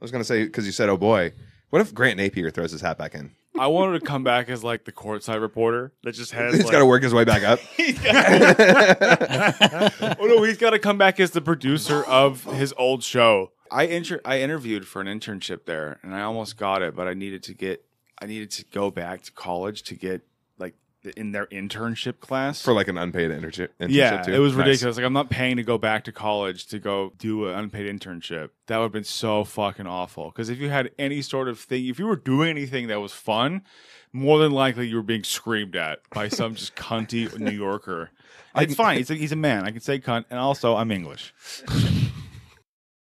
was gonna say because you said, "Oh boy," what if Grant Napear throws his hat back in? I wanted to come back as like the courtside reporter that just has. He's like, got to work his way back up. oh no, he's got to come back as the producer of his old show. I inter- I interviewed for an internship there, and I almost got it, but I needed to get I needed to go back to college to get like in their internship class for like an unpaid internship. internship yeah, too. it was Nice. ridiculous. Like I'm not paying to go back to college to go do an unpaid internship. That would have been so fucking awful. Because if you had any sort of thing, if you were doing anything that was fun, more than likely you were being screamed at by some just cunty New Yorker. It's fine. He's a, he's a man. I can say cunt, and also I'm English.